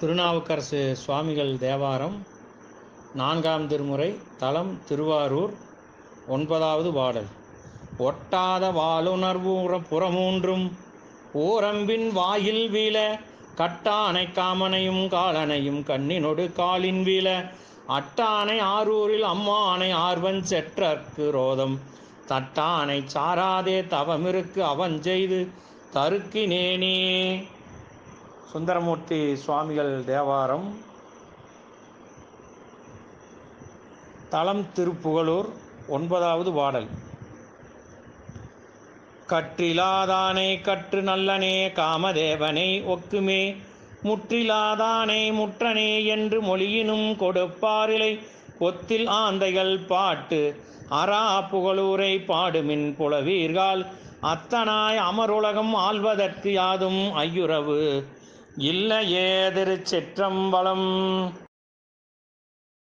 திருநாவுக்கரசு சுவாமிகள் தேவாரம் நான்காம் திருமுறை தலம் திருவாரூர் ஒன்பதாவது பாடல் ஒட்டாத வாளுணர்வூர புறமூன்றும் ஓரம்பின் வாயில் வீழ கட்டானை காமனையும் காலனையும் கண்ணினொடு காலின் வீழ அட்டானை ஆரூரில் அம்மானை ஆர்வன் செற்றற்கு ரோதம். தட்டானை சாராதே தவமிருக்கு அவன் செய்து தருக்கினேனே. சுந்தரமூர்த்தி சுவாமிகள் தேவாரம் தளம் திருப்புகலூர் ஒன்பதாவது பாடல் கற்றிலாதானே கற்று நல்லனே காமதேவனை ஒக்குமே முற்றிலாதானே முற்றனே என்று மொழியினும் கொடுப்பாரிலை ஒத்தில் ஆந்தைகள் பாட்டு அரா புகழூரை பாடுமின் புலவீர்கள் அத்தனாய் அமருலகம் ஆள்வதற்கு யாதும் ஐயுறவு. இல்லையே திருச்சிற்றம்பலம்.